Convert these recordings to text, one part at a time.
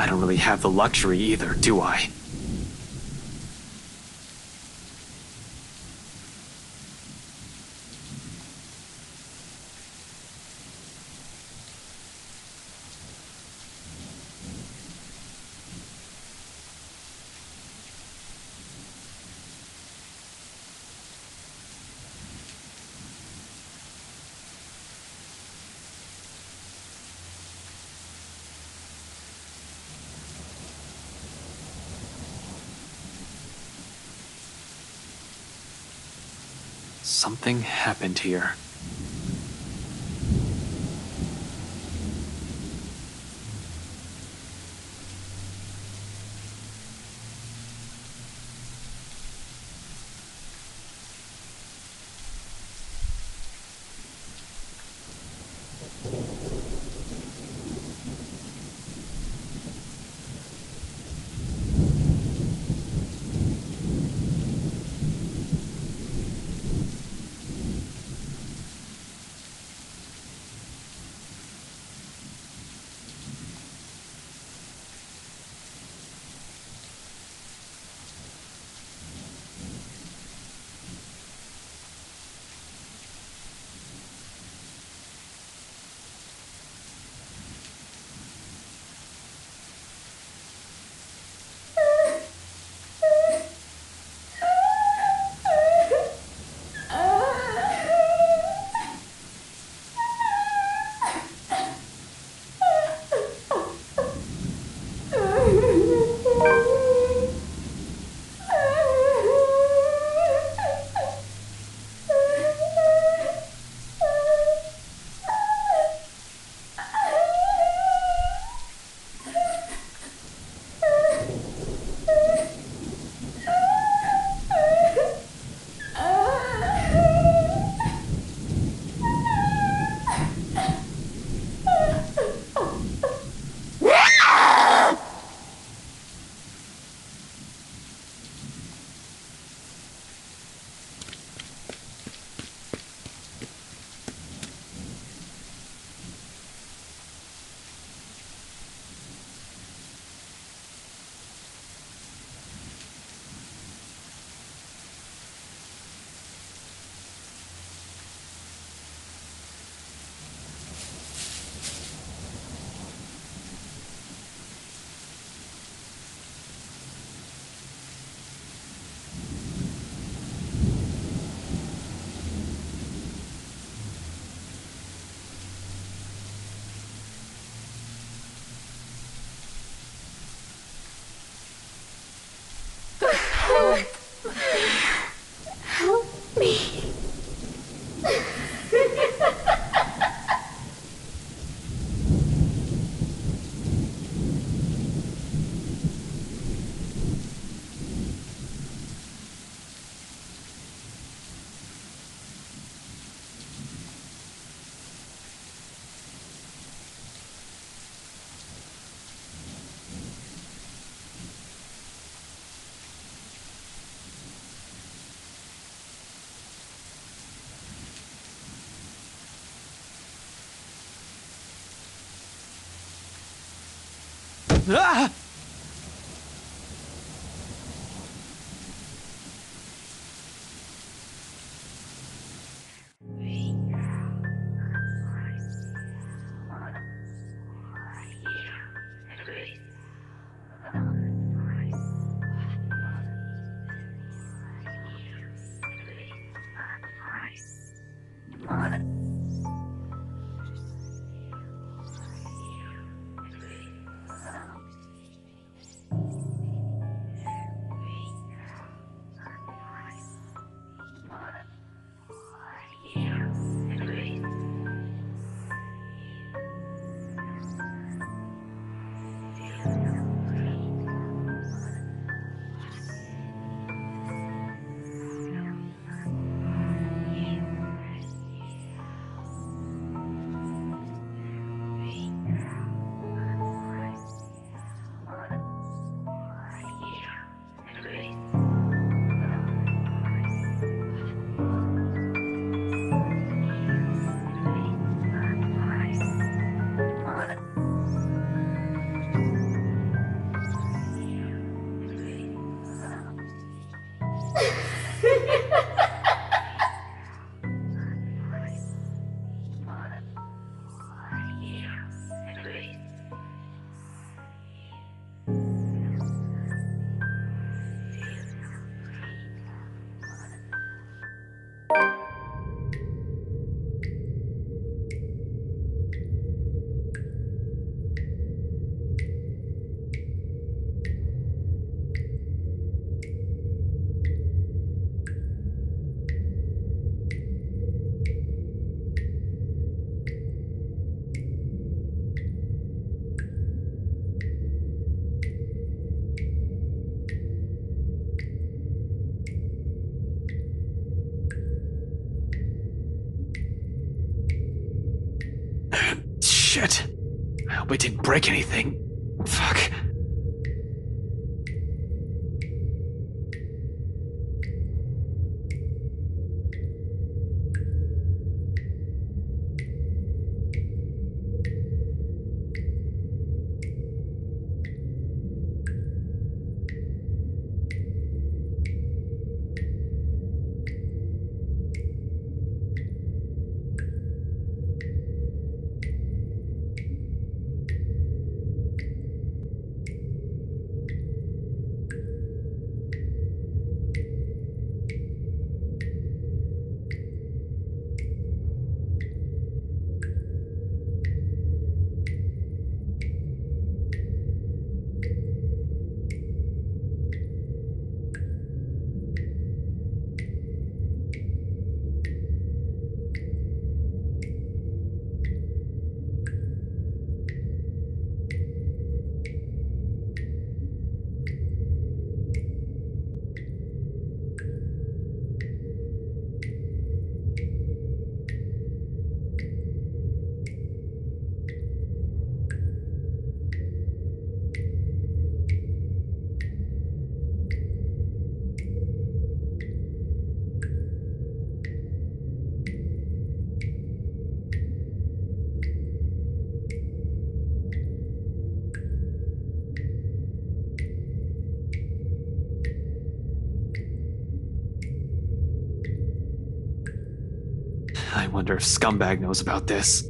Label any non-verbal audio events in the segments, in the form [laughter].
I don't really have the luxury either, do I? Something happened here. Ah! Break anything. Wonder if Scumbag knows about this.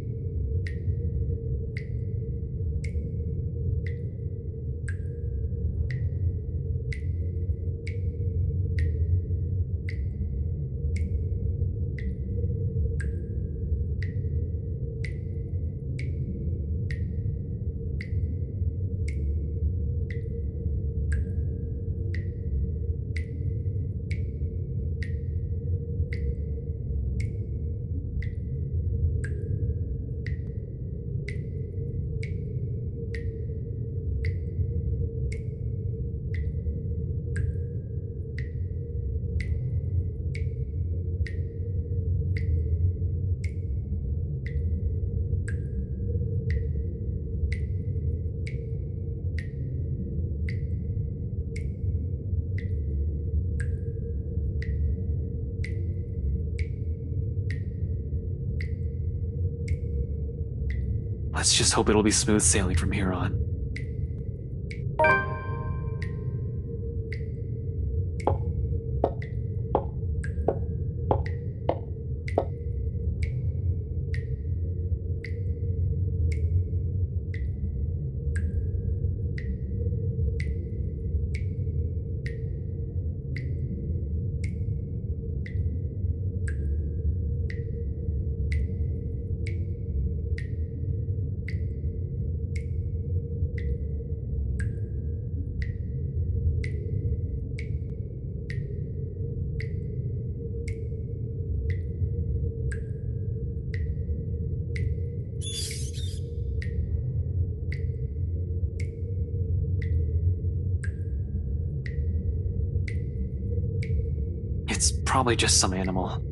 Let's just hope it'll be smooth sailing from here on. Probably just some animal.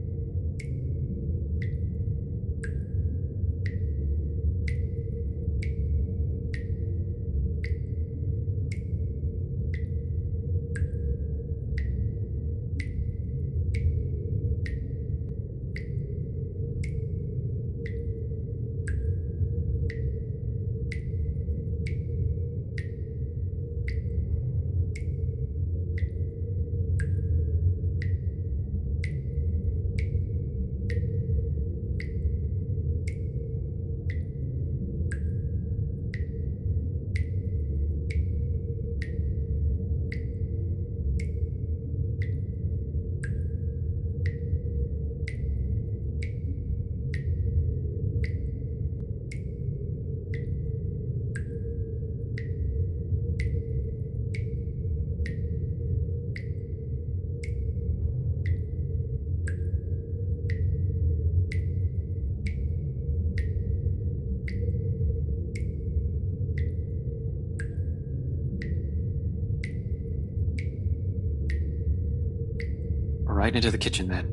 Into the kitchen then.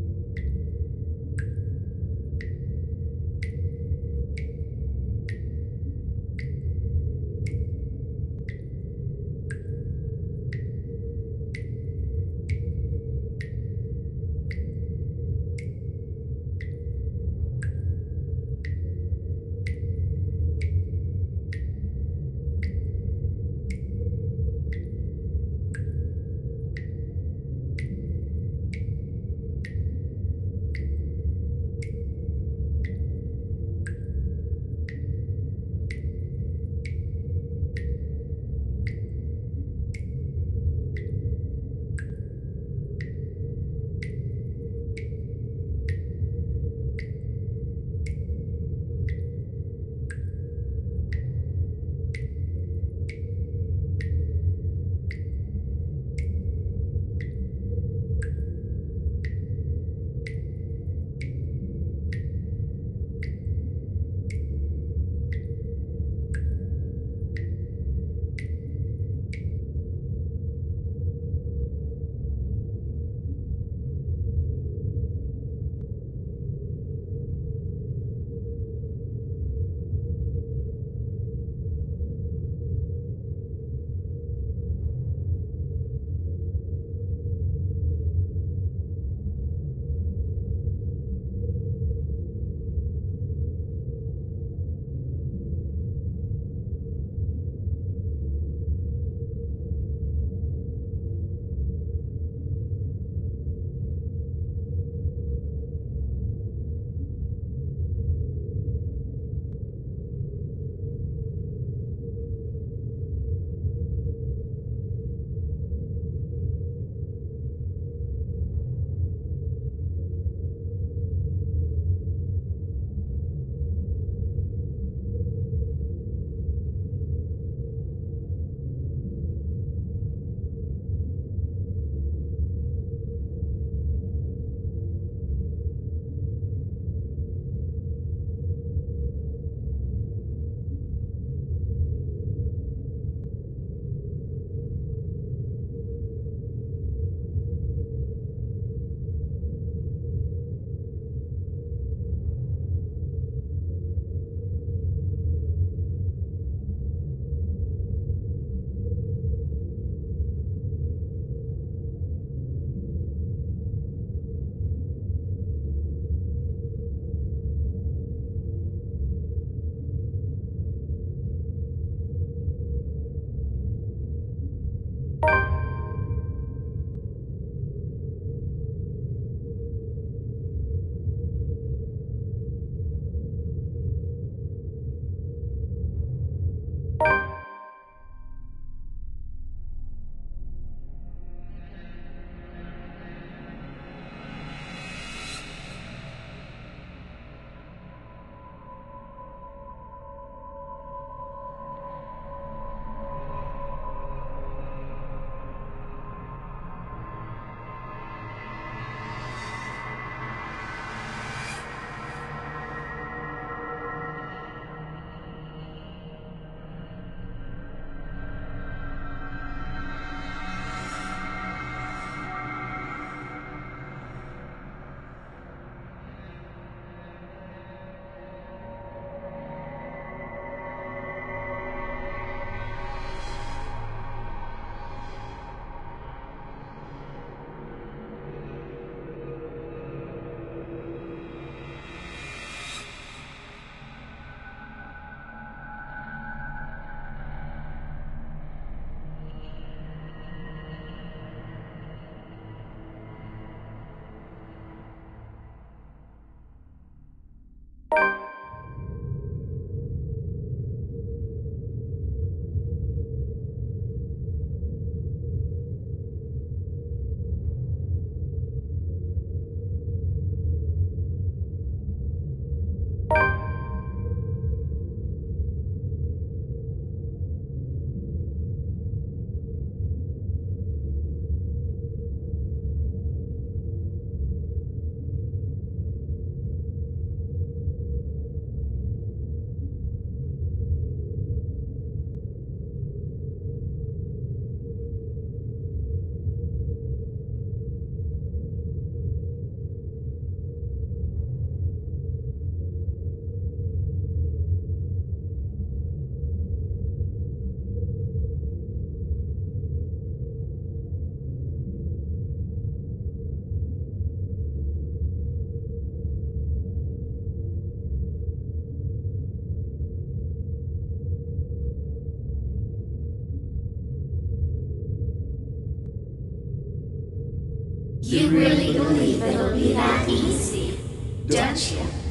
You really believe it'll be that easy, don't you?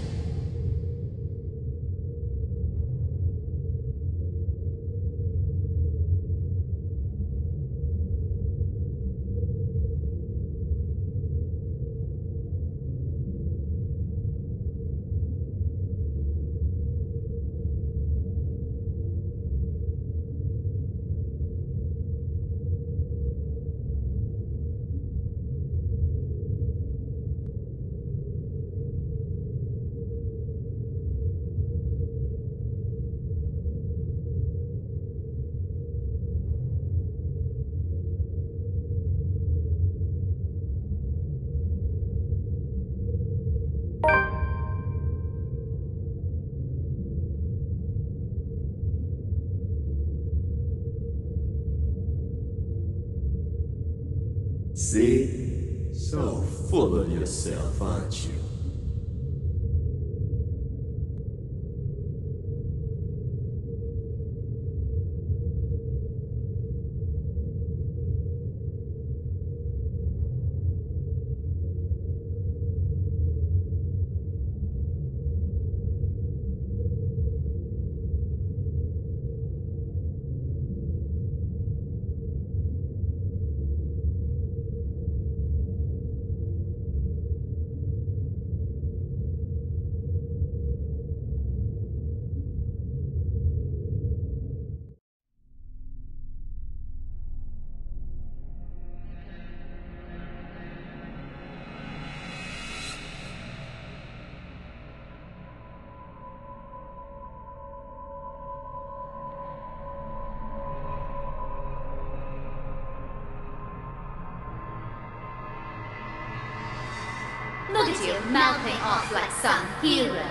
Look mouthing off like some hero.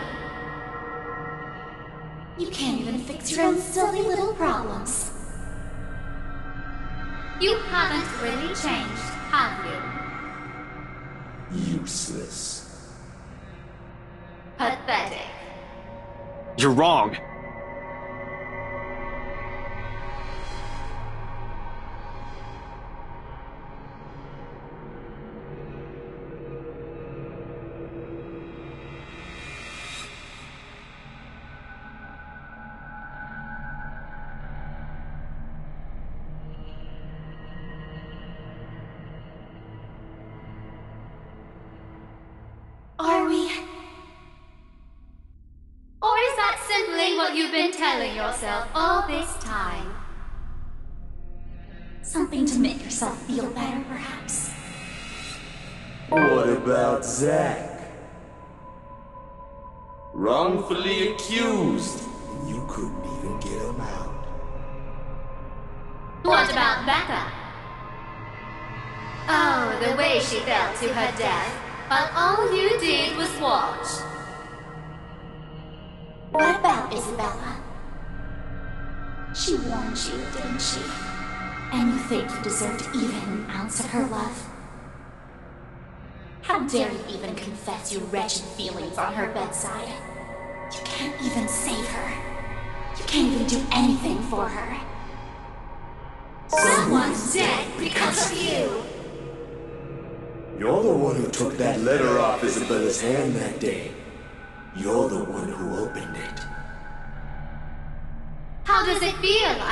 You can't even fix your own silly little problems. You haven't really changed, have you? Useless. Pathetic. You're wrong.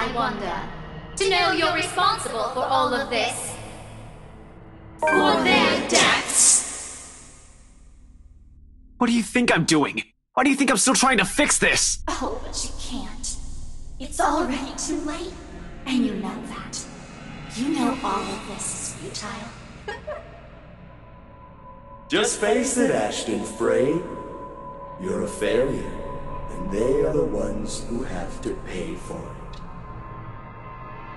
I wonder, to know you're responsible for all of this? For their deaths! What do you think I'm doing? Why do you think I'm still trying to fix this? Oh, but you can't. It's already too late. And you know that. You know all of this is futile. Just face it, Ashton Frey. You're a failure, and they are the ones who have to pay for it.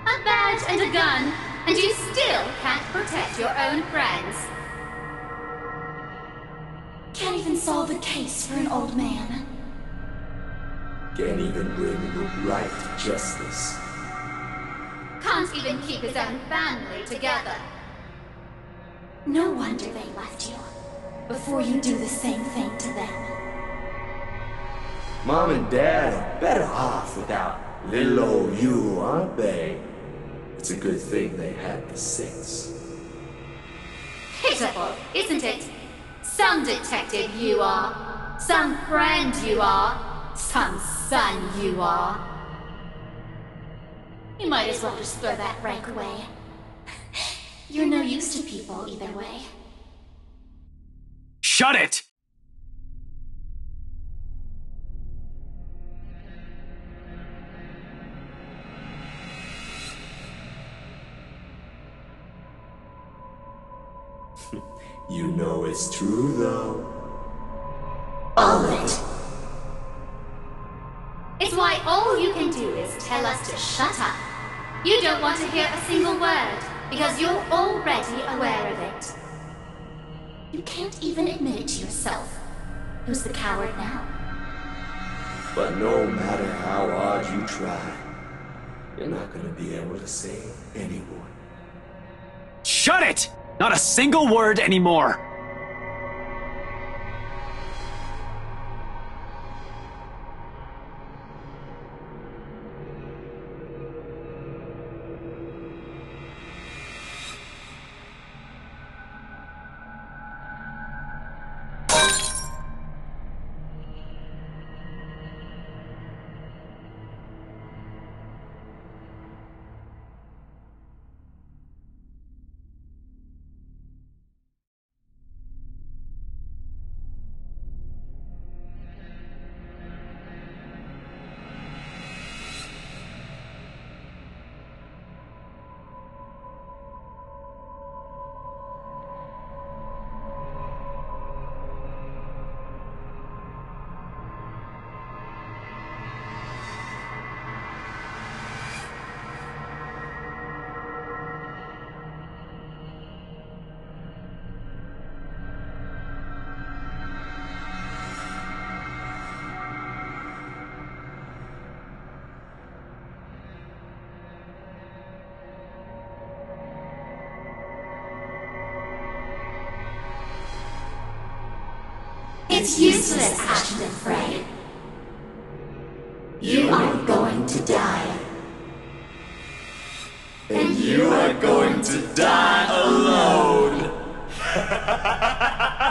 A badge and a gun, and you still can't protect your own friends. Can't even solve a case for an old man. Can't even bring the right to justice. Can't even keep his own family together. No wonder they left you. Before you do the same thing to them. Mom and Dad are better off without little old you, aren't they? It's a good thing they had the sense. pitiful, isn't it? Some detective you are. Some friend you are. Some son you are. You might as well just throw that rank away. [laughs] You're no use to people either way. Shut it! It's true, though. All of it. It's why all you can do is tell us to shut up. You don't want to hear a single word, because you're already aware of it. You can't even admit it to yourself. Who's the coward now? But no matter how hard you try, you're not gonna be able to save anyone. Shut it! Not a single word anymore! It's useless, Ashton Frey. You are going to die. And you are going to die alone! [laughs]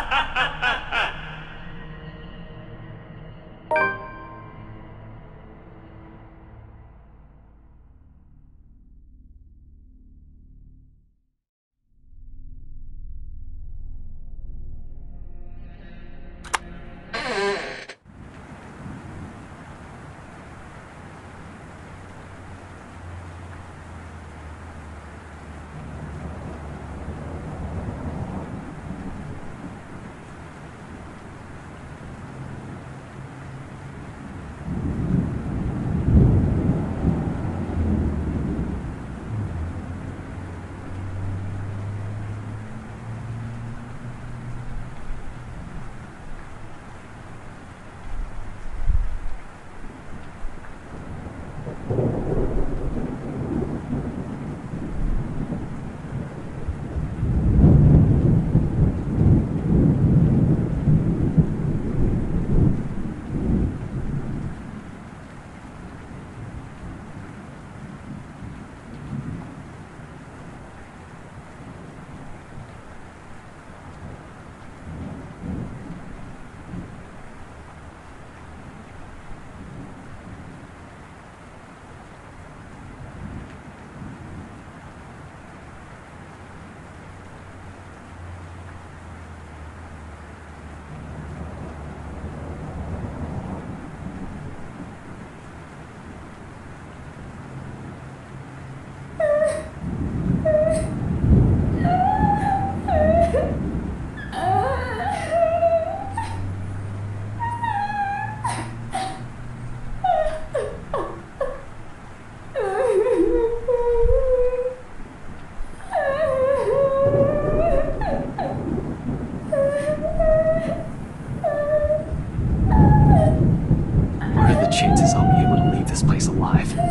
this place alive.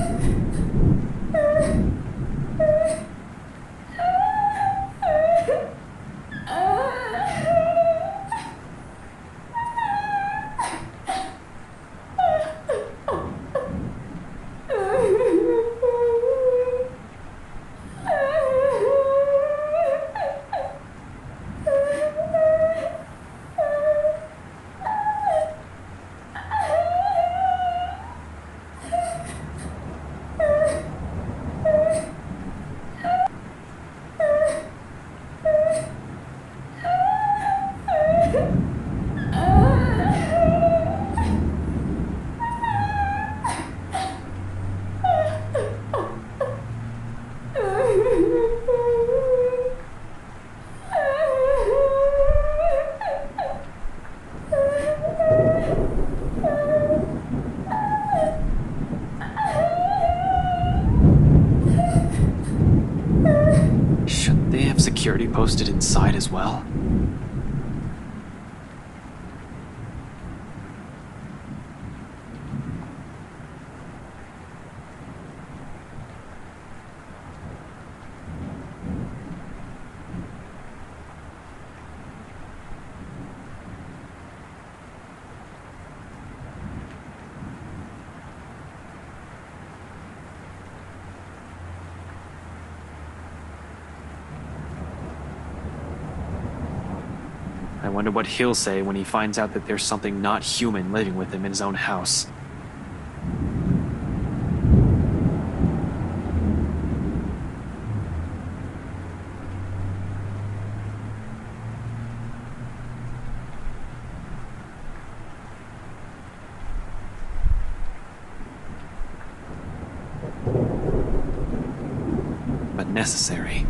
Security posted inside as well? I wonder what he'll say when he finds out that there's something not human living with him in his own house. But necessary.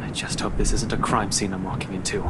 I just hope this isn't a crime scene I'm walking into.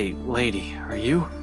Hey, lady, are you?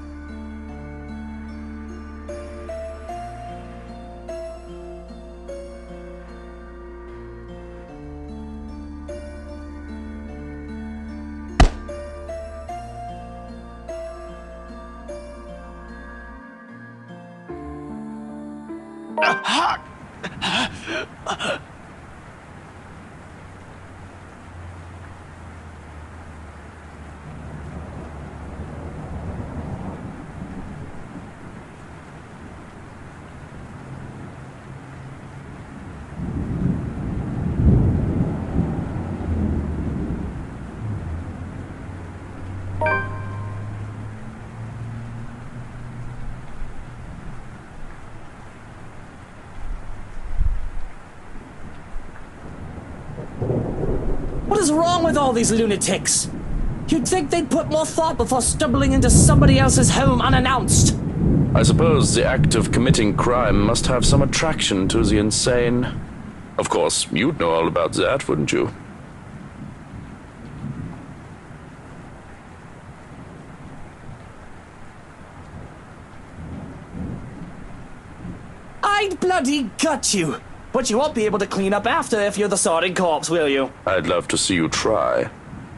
With all these lunatics? You'd think they'd put more thought before stumbling into somebody else's home unannounced. I suppose the act of committing crime must have some attraction to the insane. Of course, you'd know all about that, wouldn't you? I'd bloody gut you. But you won't be able to clean up after if you're the sorting corpse, will you? I'd love to see you try.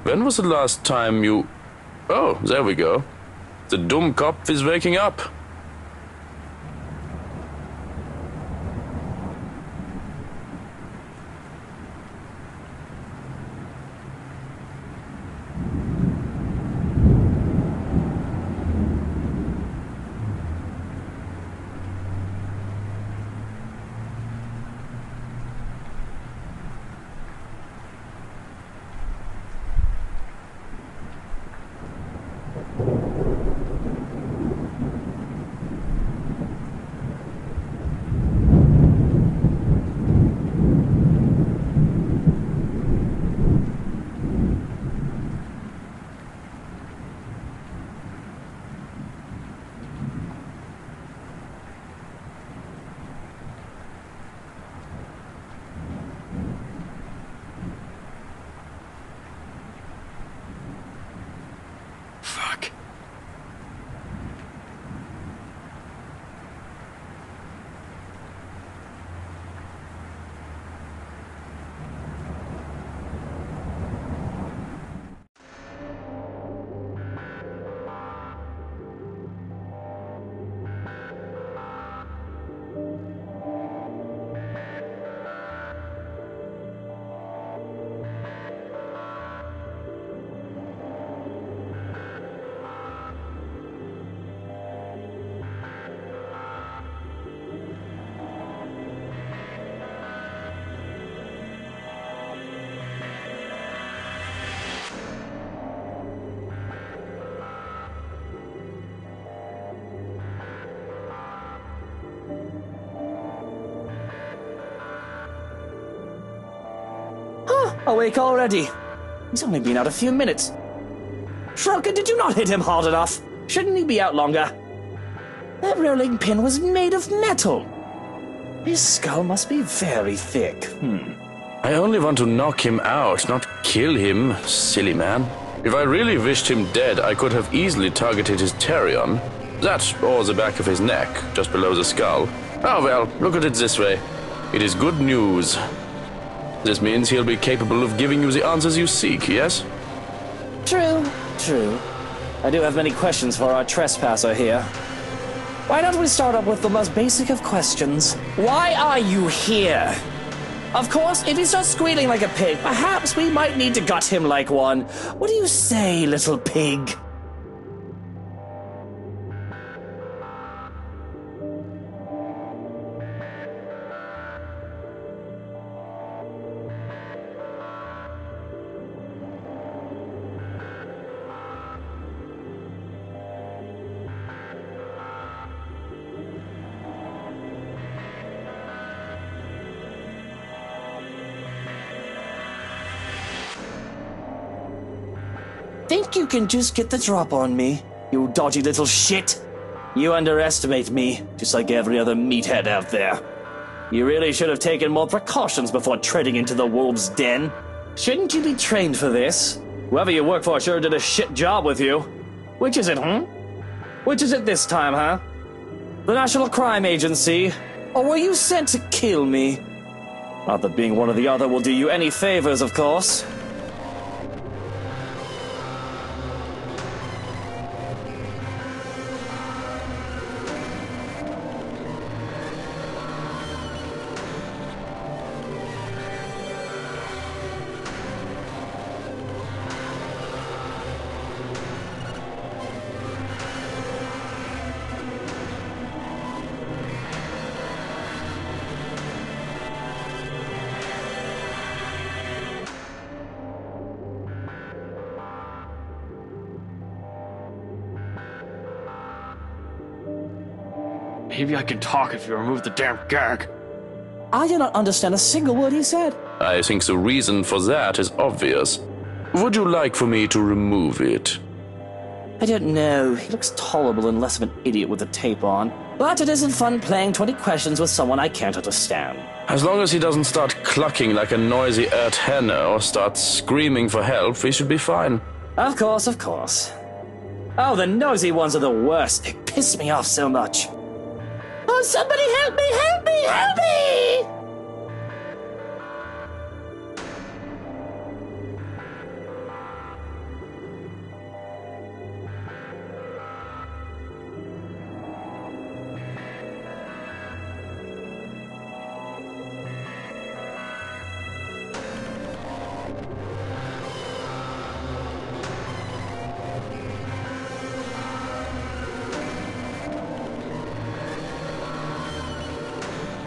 When was the last time you. Oh, there we go. The dumb cop is waking up. Awake already. He's only been out a few minutes. Shulkin, did you not hit him hard enough? Shouldn't he be out longer? That rolling pin was made of metal. His skull must be very thick. Hmm. I only want to knock him out, not kill him, silly man. If I really wished him dead, I could have easily targeted his Terion. That, or the back of his neck, just below the skull. Oh well, look at it this way. It is good news. This means he'll be capable of giving you the answers you seek, yes? True, true. I do have many questions for our trespasser here. Why don't we start up with the most basic of questions? Why are you here? Of course, if he starts squealing like a pig, perhaps we might need to gut him like one. What do you say, little pig? Think you can just get the drop on me, you dodgy little shit? You underestimate me, just like every other meathead out there. You really should have taken more precautions before treading into the wolves' den. Shouldn't you be trained for this? Whoever you work for sure did a shit job with you. Which is it, hmm? Which is it this time, huh? The National Crime Agency? Or were you sent to kill me? Not that being one or the other will do you any favors, of course. Maybe I can talk if you remove the damn gag. I do not understand a single word he said. I think the reason for that is obvious. Would you like for me to remove it? I don't know. He looks tolerable and less of an idiot with the tape on. But it isn't fun playing 20 questions with someone I can't understand. As long as he doesn't start clucking like a noisy earth hen or start screaming for help, we should be fine. Of course, of course. Oh, the nosy ones are the worst. They piss me off so much. Somebody help me, help me, help me!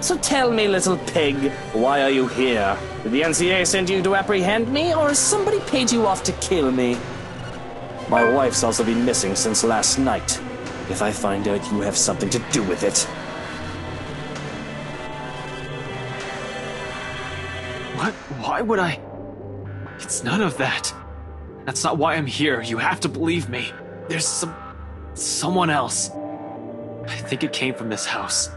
So tell me, little pig, why are you here? Did the NCA send you to apprehend me, or has somebody paid you off to kill me? My wife's also been missing since last night. If I find out you have something to do with it. What? Why would I? It's none of that. That's not why I'm here. You have to believe me. There's some. someone else. I think it came from this house.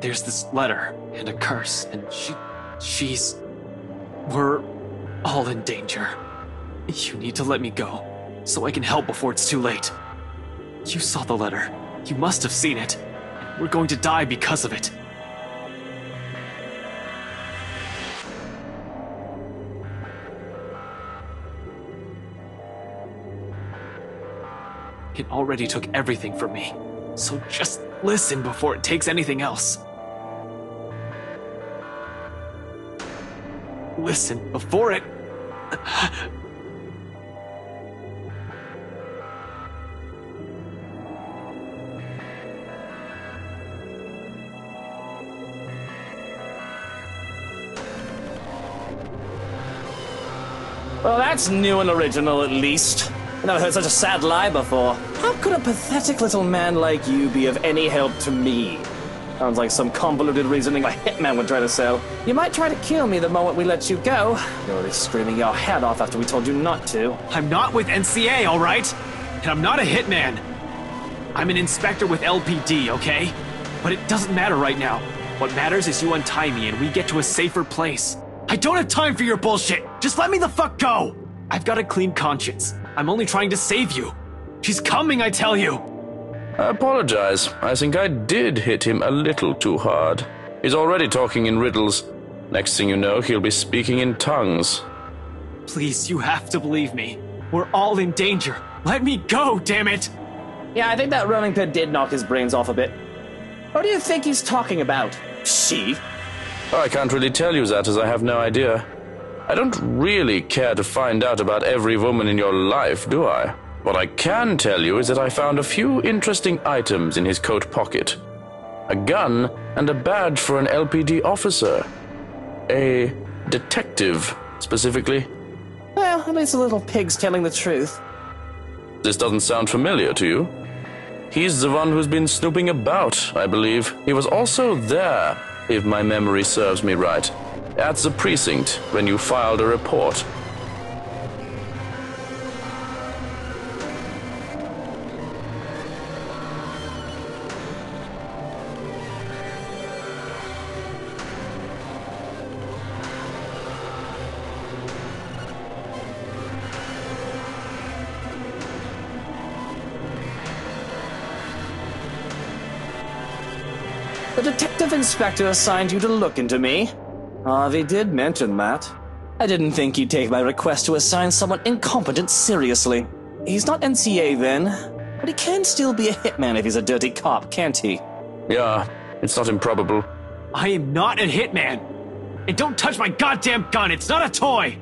There's this letter and a curse, and she. she's. We're all in danger. You need to let me go, so I can help before it's too late. You saw the letter. You must have seen it. We're going to die because of it. It already took everything from me. So just listen before it takes anything else. Listen before it. Well, that's new and original, at least. I've never heard such a sad lie before. How could a pathetic little man like you be of any help to me? Sounds like some convoluted reasoning a hitman would try to sell. You might try to kill me the moment we let you go. You're already screaming your head off after we told you not to. I'm not with NCA, alright? And I'm not a hitman. I'm an inspector with LPD, okay? But it doesn't matter right now. What matters is you untie me and we get to a safer place. I don't have time for your bullshit! Just let me the fuck go! I've got a clean conscience. I'm only trying to save you. She's coming, I tell you! I apologize. I think I did hit him a little too hard. He's already talking in riddles. Next thing you know, he'll be speaking in tongues. Please, you have to believe me. We're all in danger. Let me go, damn it! Yeah, I think that running pit did knock his brains off a bit. What do you think he's talking about? She? Oh, I can't really tell you that as I have no idea. I don't really care to find out about every woman in your life, do I? What I can tell you is that I found a few interesting items in his coat pocket. A gun and a badge for an LPD officer. A detective, specifically. Well, at least the little pig's telling the truth. This doesn't sound familiar to you. He's the one who's been snooping about, I believe. He was also there, if my memory serves me right, at the precinct when you filed a report. Inspector assigned you to look into me. Harvey did mention that. I didn't think you'd take my request to assign someone incompetent seriously. He's not NCA then, but he can still be a hitman if he's a dirty cop, can't he? Yeah, it's not improbable. I am not a hitman! And don't touch my goddamn gun, it's not a toy!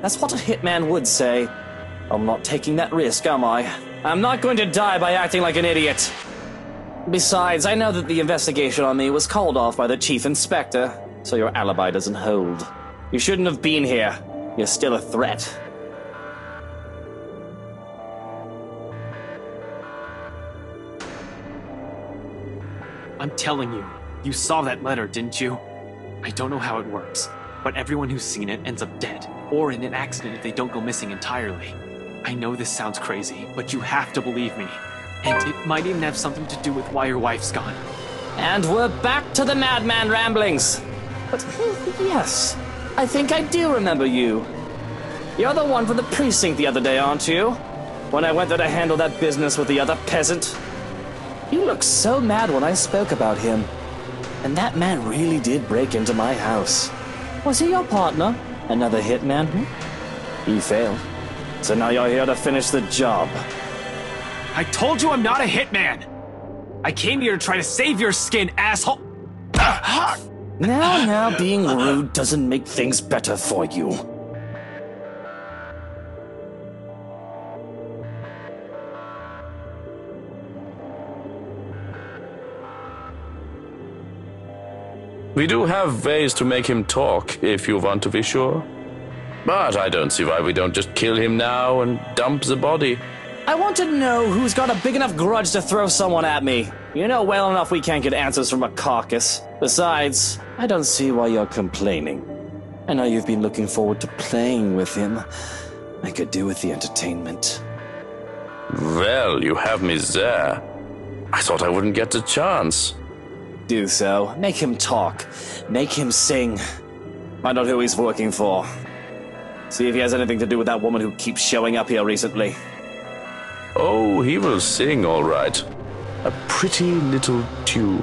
That's what a hitman would say. I'm not taking that risk, am I? I'm not going to die by acting like an idiot. Besides, I know that the investigation on me was called off by the chief inspector, so your alibi doesn't hold. You shouldn't have been here. You're still a threat. I'm telling you, you saw that letter, didn't you? I don't know how it works, but everyone who's seen it ends up dead, or in an accident if they don't go missing entirely. I know this sounds crazy, but you have to believe me. And it might even have something to do with why your wife's gone. And we're back to the madman ramblings. But yes, I think I do remember you. You're the one from the precinct the other day, aren't you? When I went there to handle that business with the other peasant. You looked so mad when I spoke about him. And that man really did break into my house. Was he your partner? Another hitman? Hmm? He failed. So now you're here to finish the job. I told you I'm not a hitman! I came here to try to save your skin, asshole! Now, now, being rude doesn't make things better for you. We do have ways to make him talk, if you want to be sure. But I don't see why we don't just kill him now and dump the body. I want to know who's got a big enough grudge to throw someone at me. You know well enough we can't get answers from a caucus. Besides, I don't see why you're complaining. I know you've been looking forward to playing with him. I could do with the entertainment. Well, you have me there. I thought I wouldn't get the chance. Do so. Make him talk. Make him sing. Find out who he's working for. See if he has anything to do with that woman who keeps showing up here recently. Oh, he will sing all right. A pretty little tune.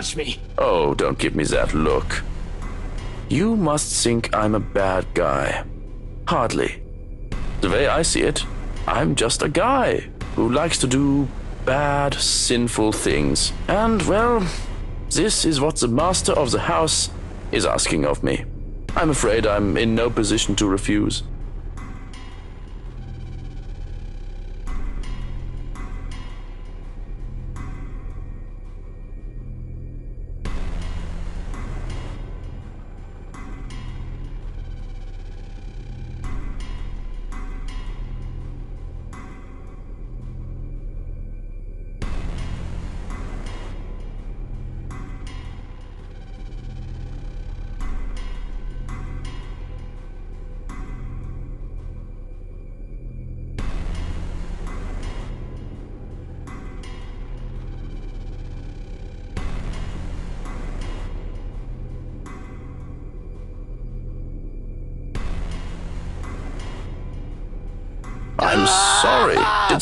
Touch me! Oh, don't give me that look. You must think I'm a bad guy. Hardly. The way I see it, I'm just a guy who likes to do bad, sinful things. And, well, this is what the master of the house is asking of me. I'm afraid I'm in no position to refuse.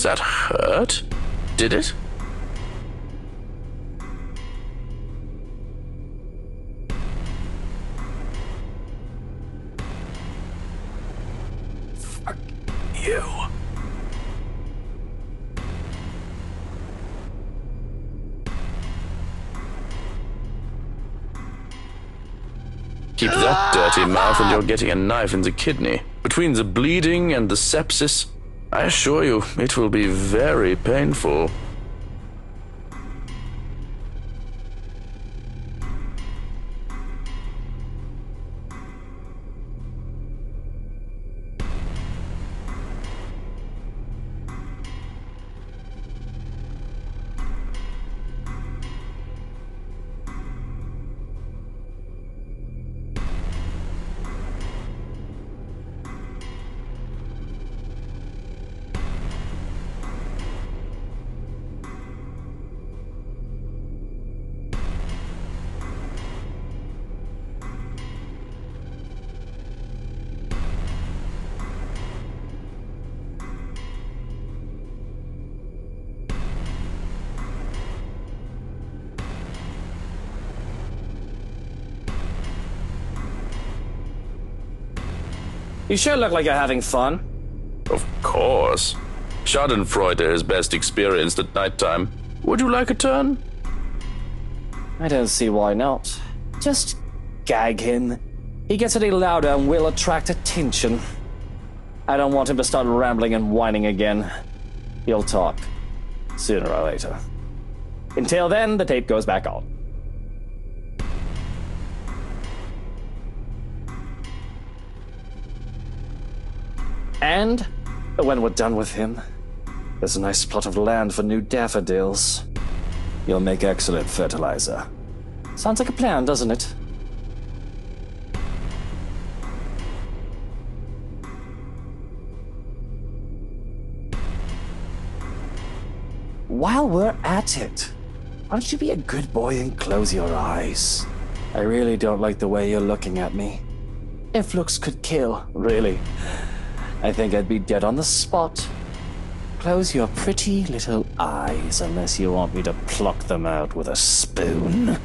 That hurt? Did it? Fuck you. Keep that dirty mouth and you're getting a knife in the kidney. Between the bleeding and the sepsis, I assure you, it will be very painful. Sure look like you're having fun. Of course. Schadenfreude is best experienced at nighttime. Would you like a turn? I don't see why not. Just gag him. He gets any louder and will attract attention. I don't want him to start rambling and whining again. He'll talk. Sooner or later. Until then, the tape goes back on. And when we're done with him, there's a nice plot of land for new daffodils. You'll make excellent fertilizer. Sounds like a plan, doesn't it? While we're at it, why don't you be a good boy and close your eyes? I really don't like the way you're looking at me. If looks could kill, really, I think I'd be dead on the spot. Close your pretty little eyes unless you want me to pluck them out with a spoon.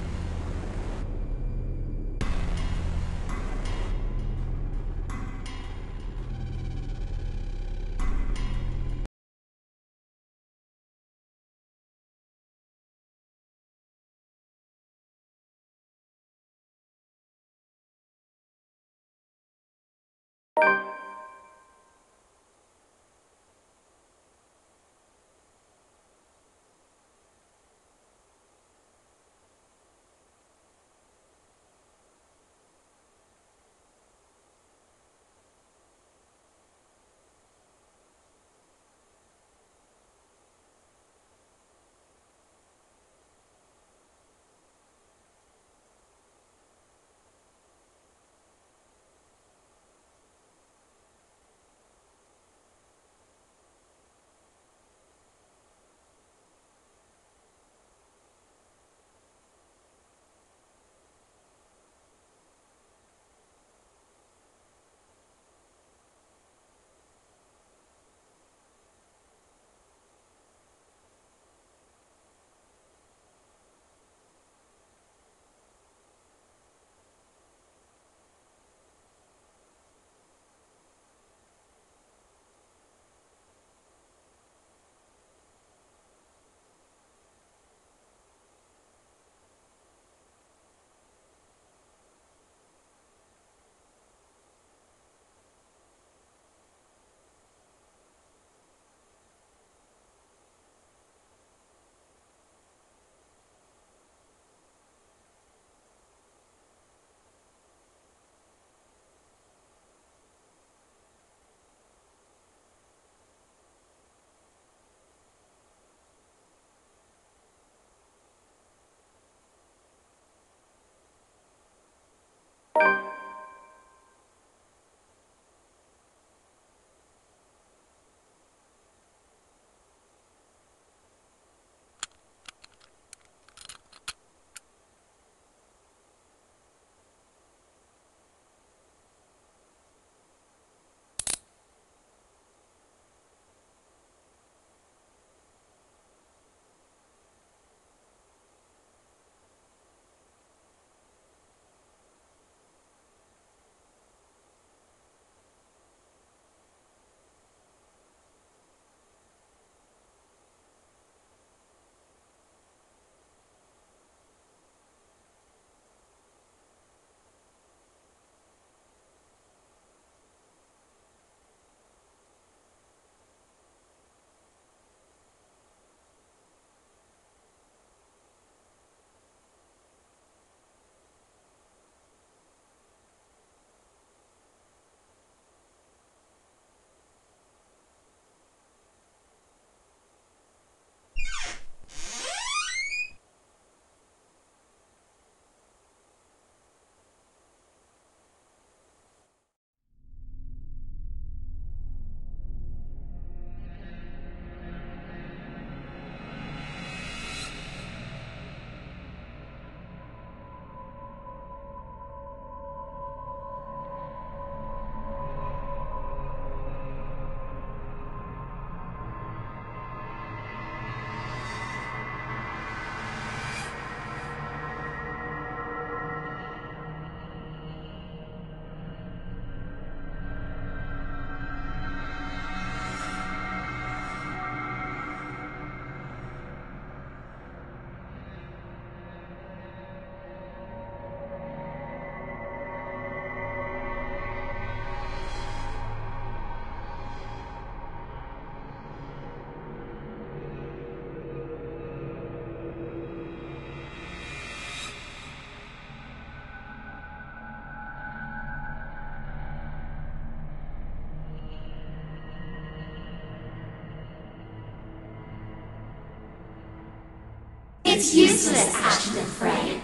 It's useless, Ashton Frey.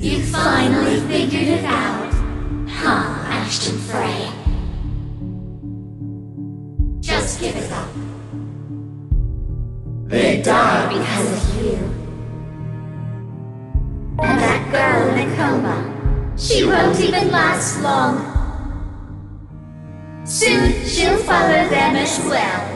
You finally figured it out, huh, Ashton Frey? Just give it up. They died because of you. And that girl in a coma, she won't even last long. Soon she'll follow them as well.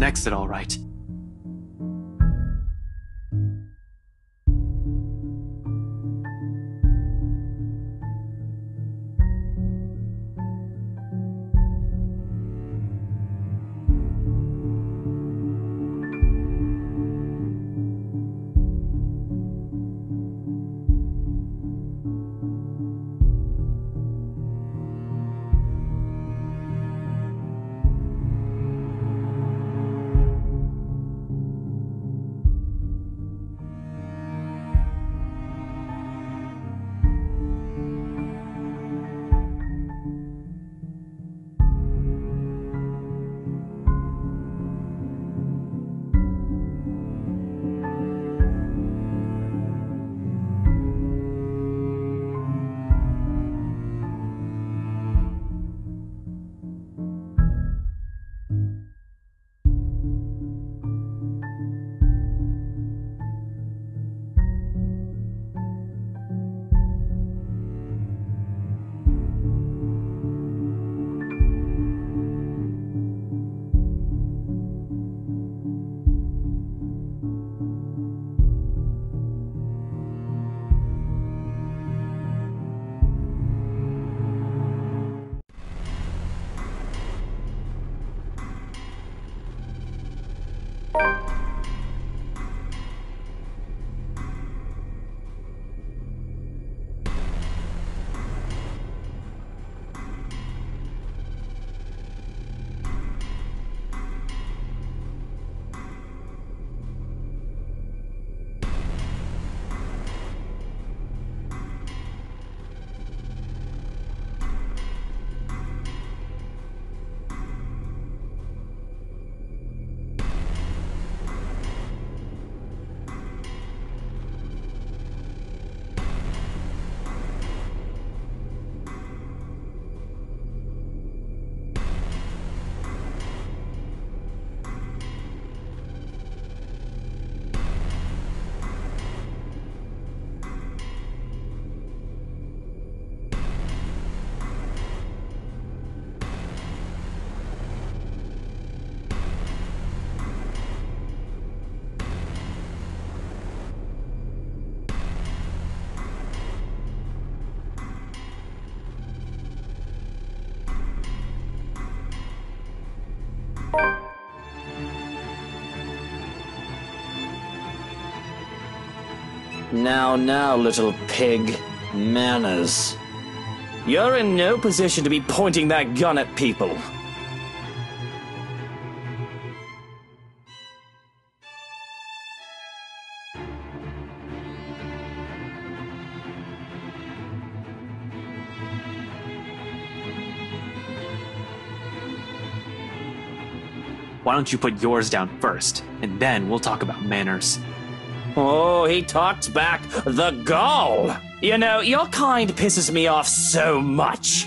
An exit, all right. Now, now, little pig. Manners. You're in no position to be pointing that gun at people. Why don't you put yours down first, and then we'll talk about manners. Oh, he talks back. The gall! You know, your kind pisses me off so much.